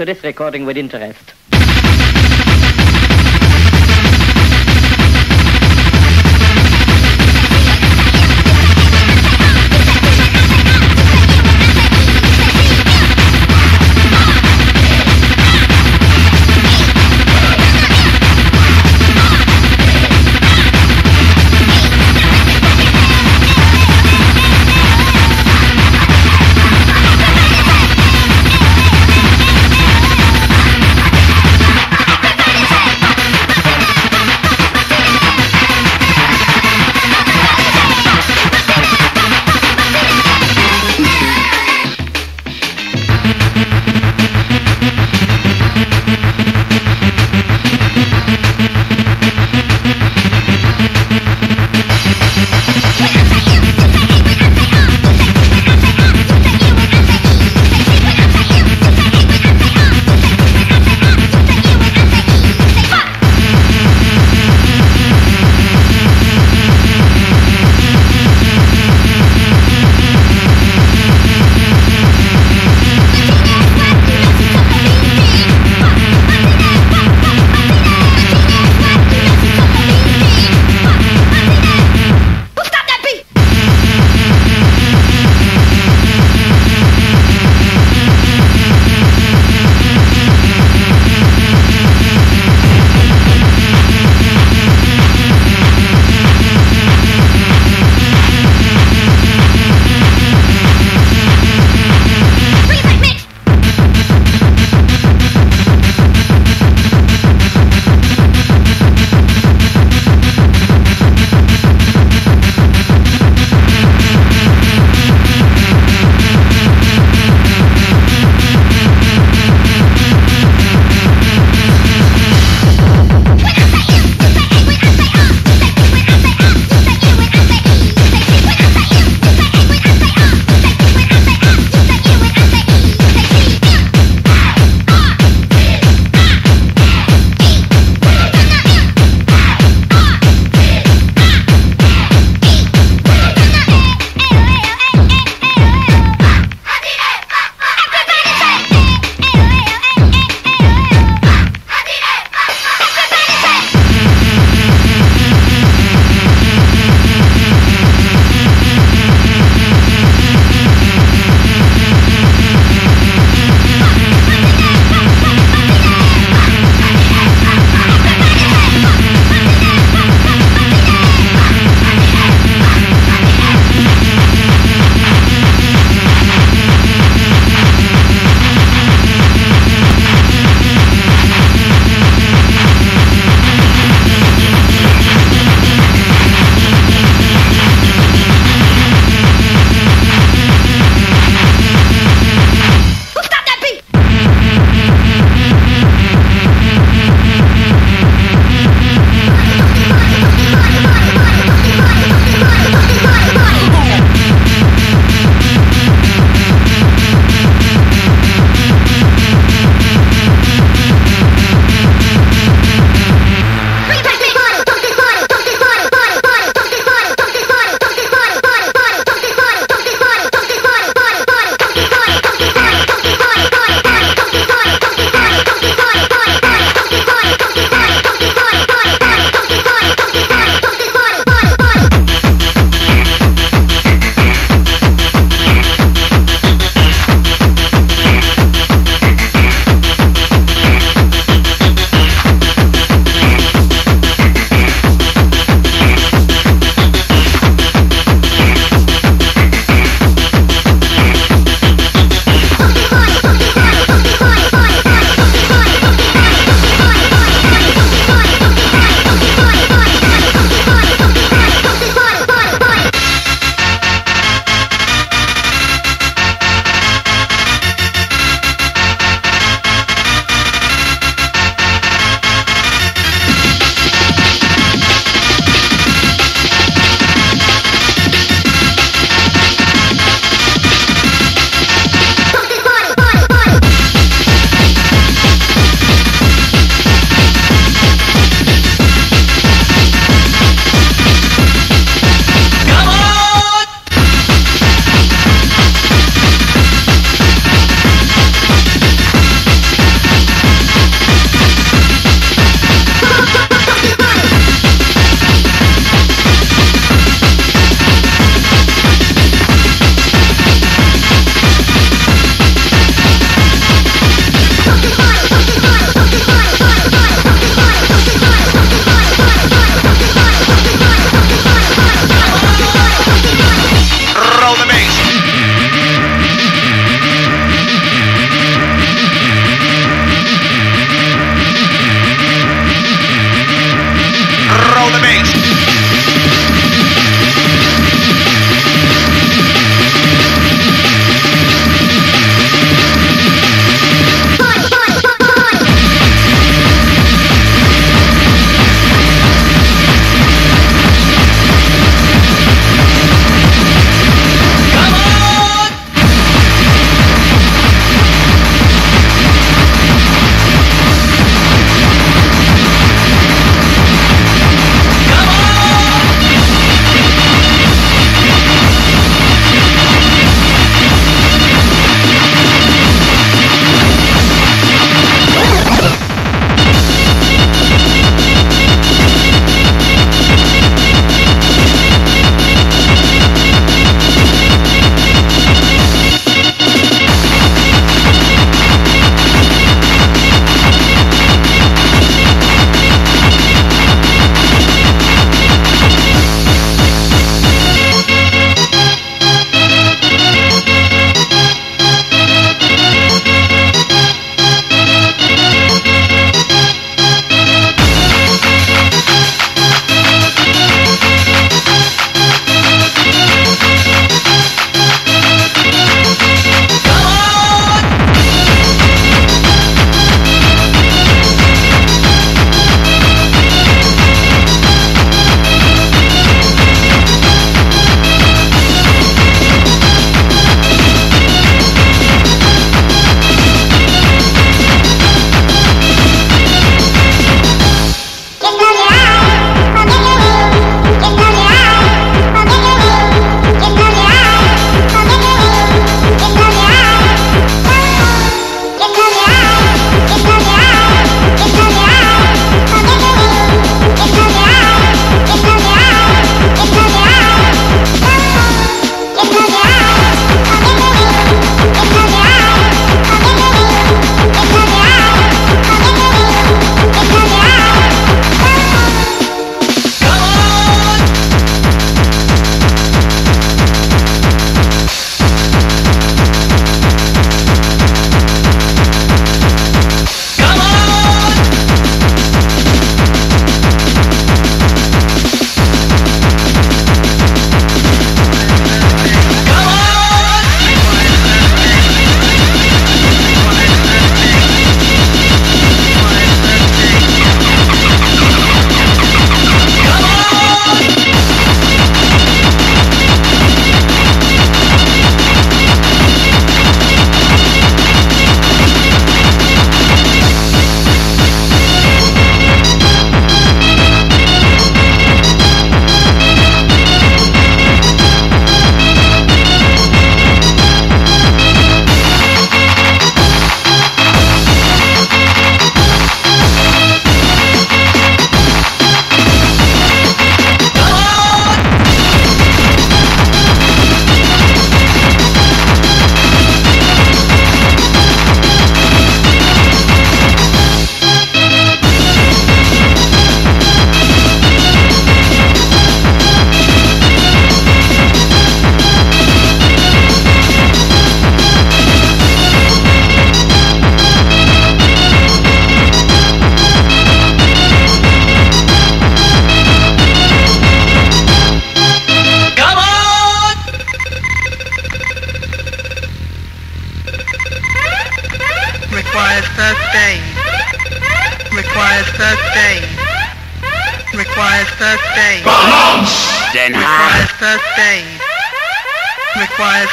to this recording with interest?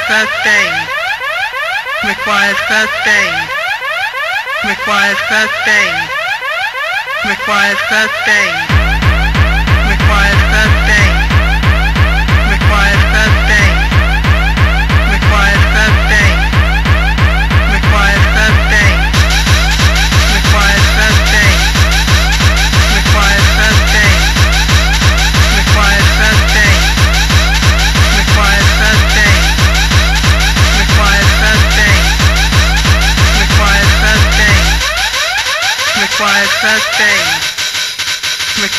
first aid. Requires first aid. Requires first aid. Requires first aid.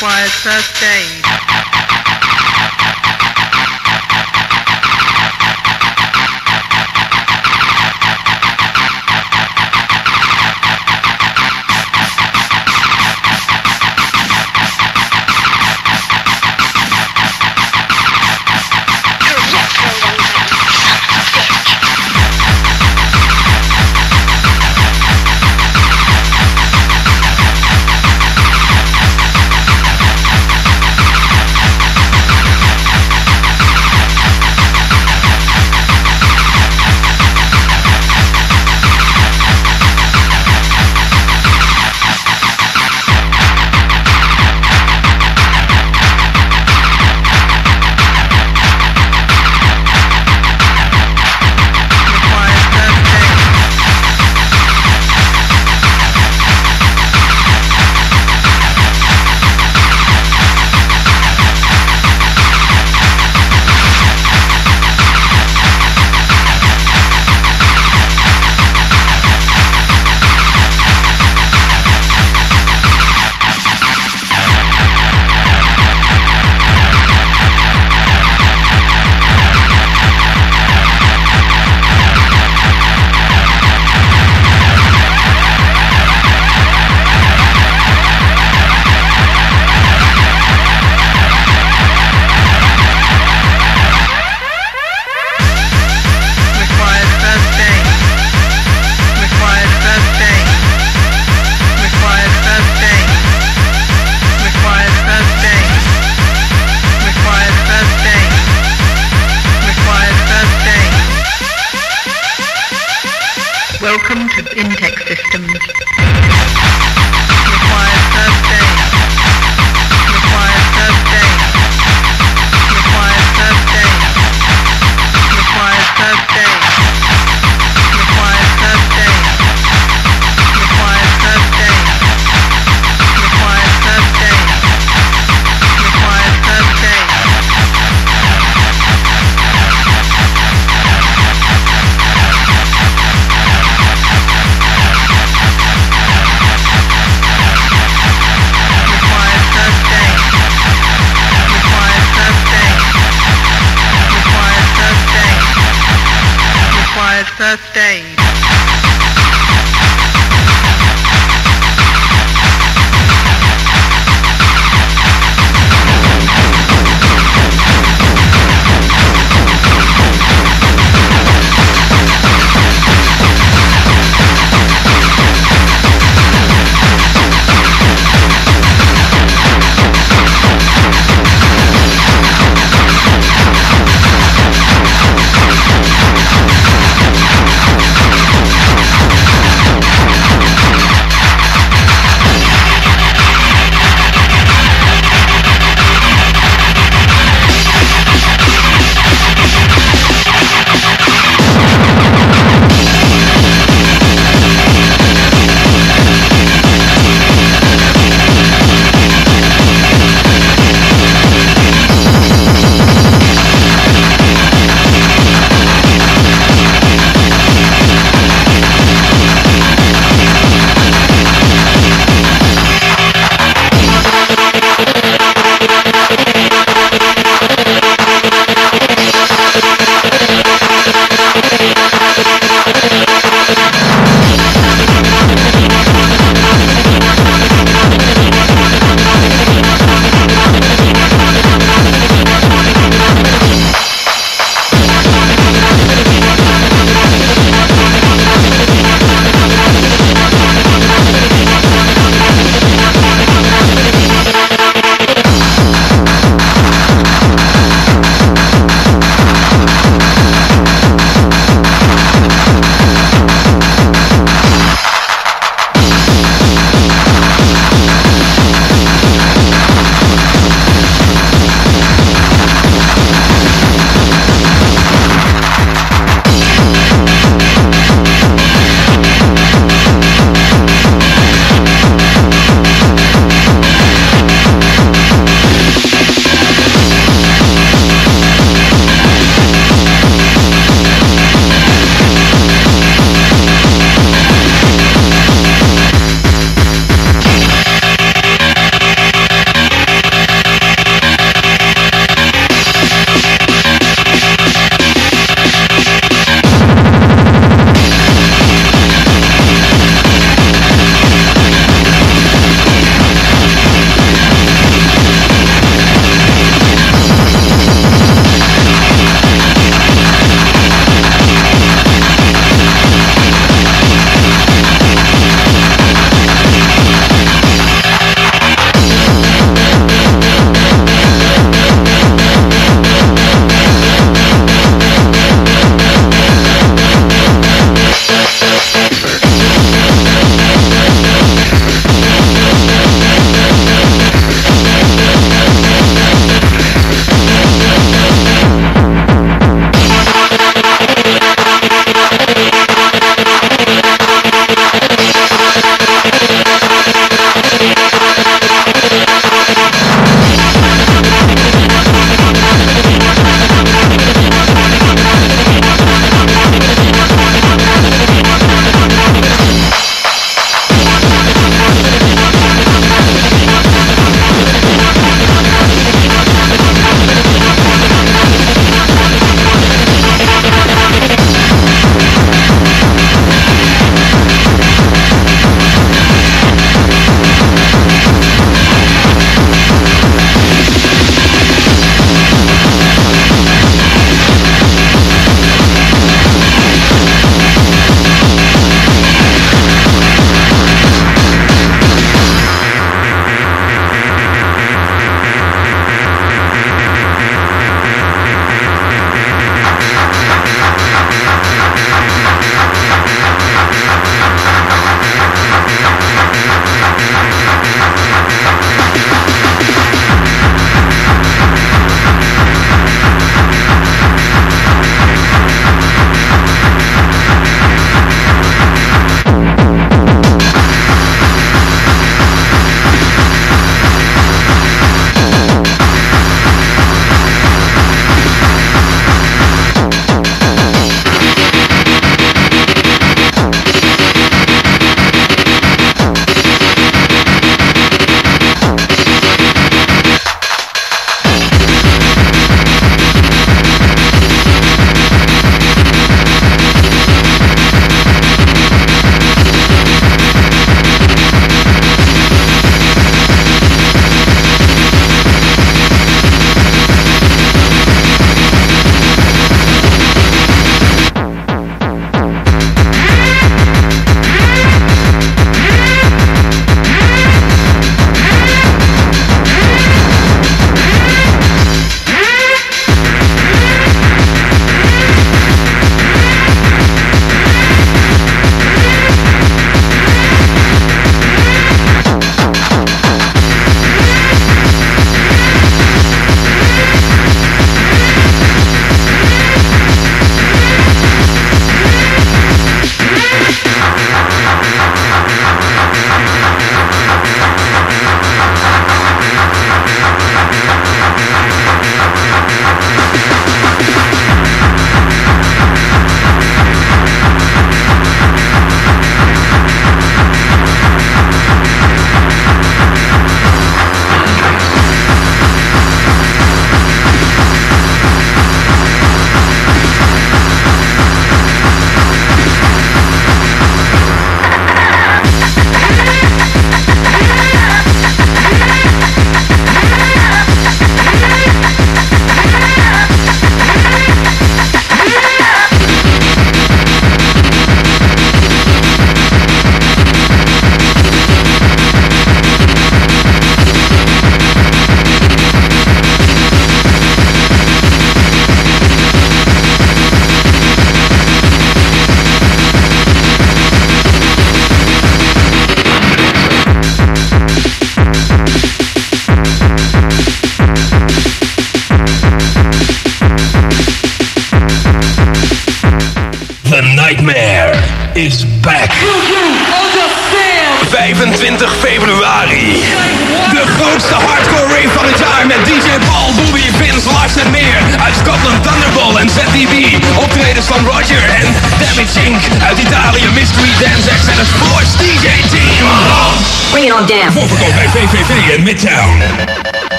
requires aid.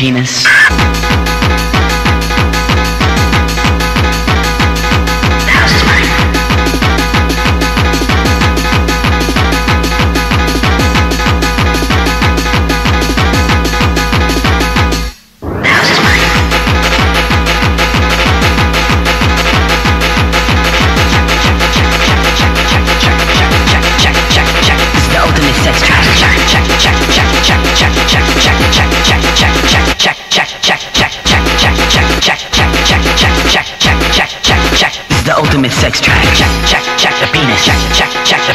Penis.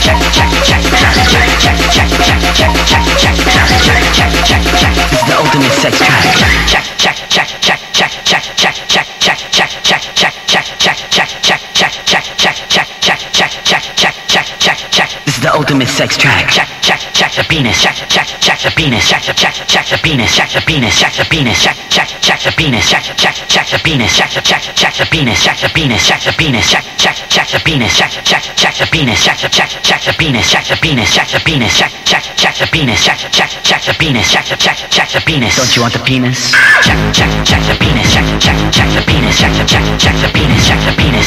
Check, check, check, check, check, check, check, check, check, check, check, check, check, check, check, check, check, check. This is the ultimate sex track. Check, check, check, check, check, check, check, check, check. ultimate sex track. Check, check, check the penis. Check, check, check the penis. Check, check, check the penis. Check the penis. Check the penis. Check, check, check the penis. Check, check, check the penis. Check, check, check the penis. Check the penis. Check the penis. Check, check, check the penis. Check, check, check the penis. Check, check, check the penis. Check the penis. Check the penis. Check, check, check the penis. Check, check, check the penis. Check, check, check the penis. Don't you want the penis? Check, check, check the penis. Check, check, check the penis. Check, check, check the penis. Check.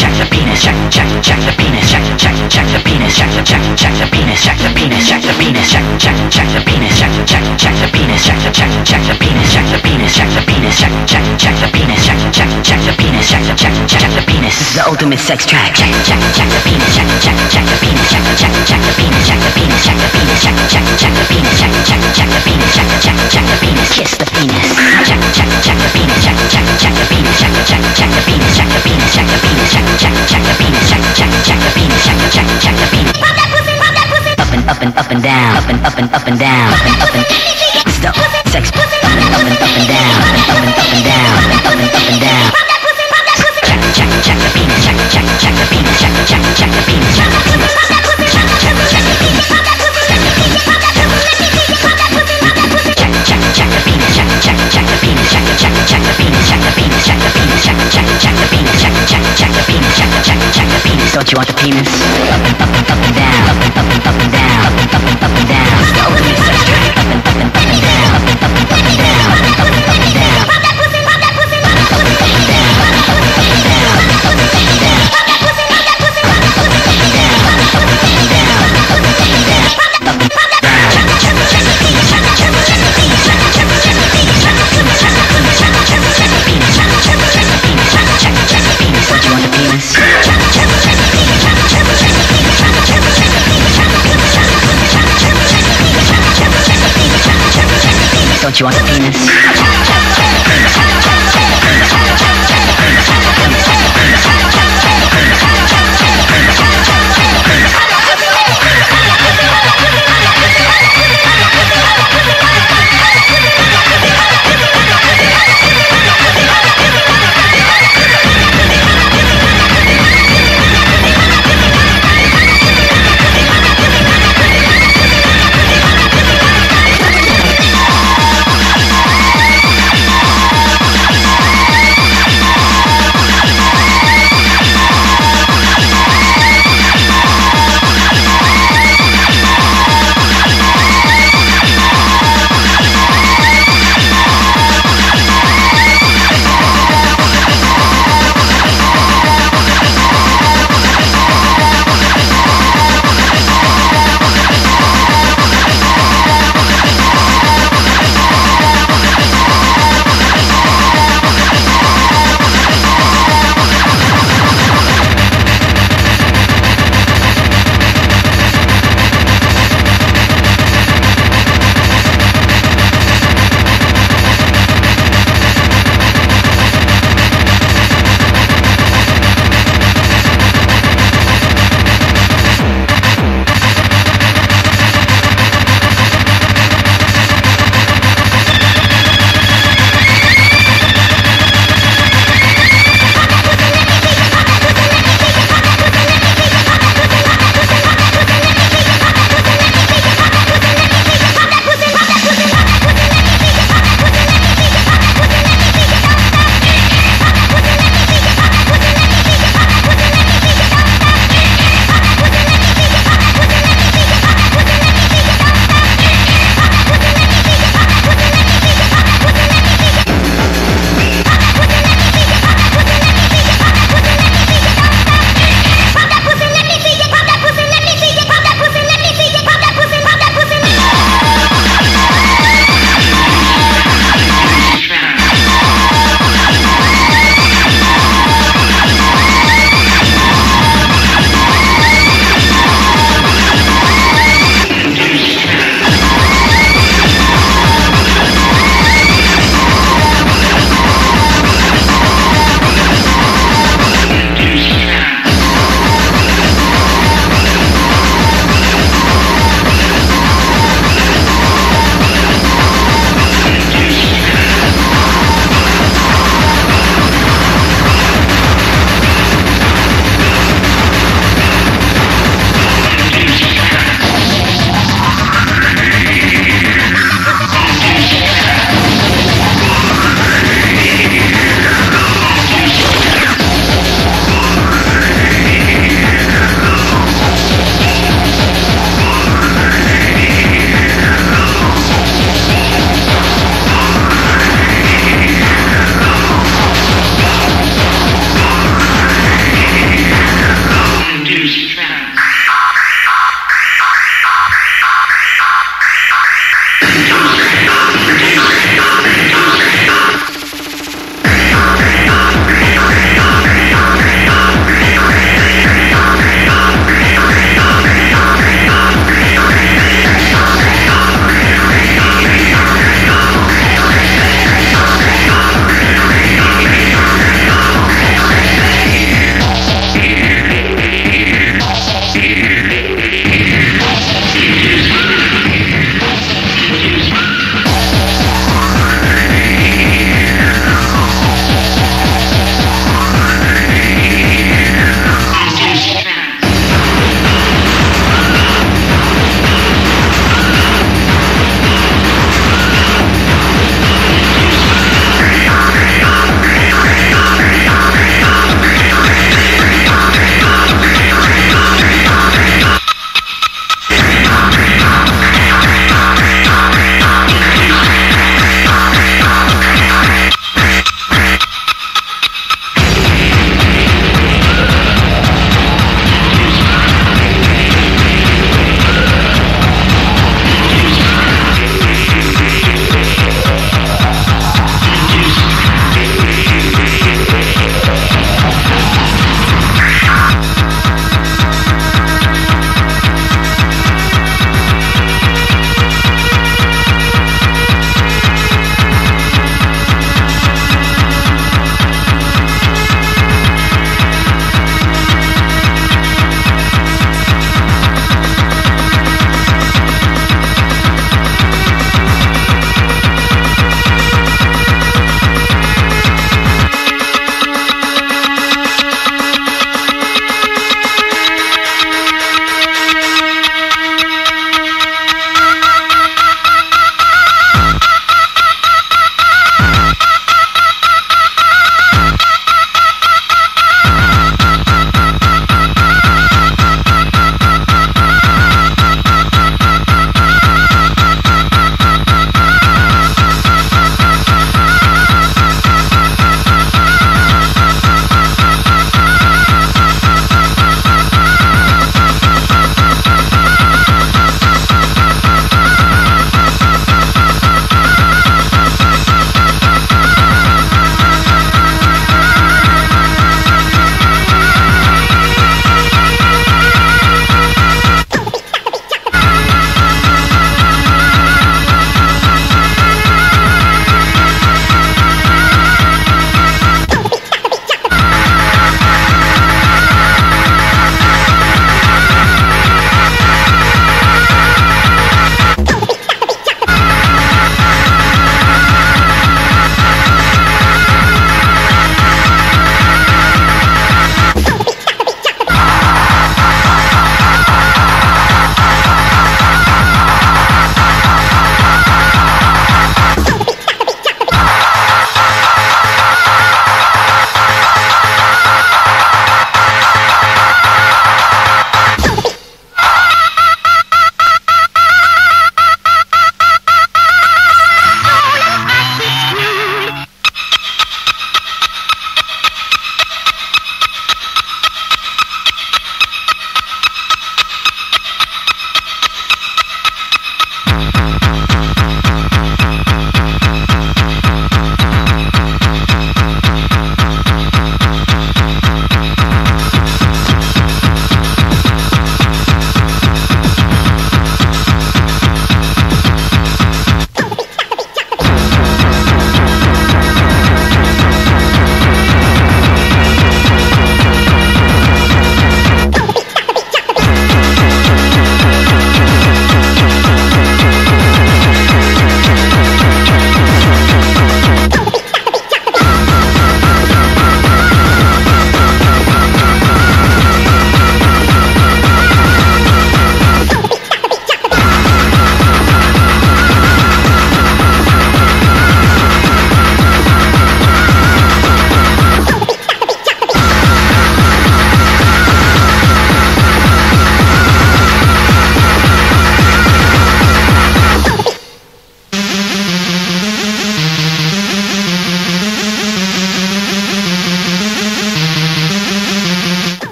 Check the penis. Check, check, check the penis. Check, check, check the penis. Check, check, check the penis penis, check the penis, check the penis, check, check, check the penis, check, check, check the penis, check, check, check the penis, check the penis, check the penis, check, check, check the penis, check, check, check the penis, check, check, check the penis. This is the ultimate sex track. Check, check, check the penis, check, check, check the penis, check, check, check the penis, check the penis, check the penis, check, check, check the penis, check, check, check the penis, check, check, check the penis. Kiss the penis. Check, check, check the penis, check, check, check the penis, check, check, check the penis, check the penis, check the penis, check, check, check the penis, check, check, check the penis, check, check, check the penis up and up and up and down, up and up and up and down, up and up and stop sex, up and up and up and down, up and up and up and down, up and up and down. Check check check the penis, check check check the penis, check check check the penis, check the penis, check check check the penis, check the penis, check check check the penis, check check check the penis, check check check the penis, check the penis, check the penis, check check check the penis, check check check the penis, check check check the penis. Don't you want the penis? Up and up and up and down, up and up and up. up and up and down. You want the penis?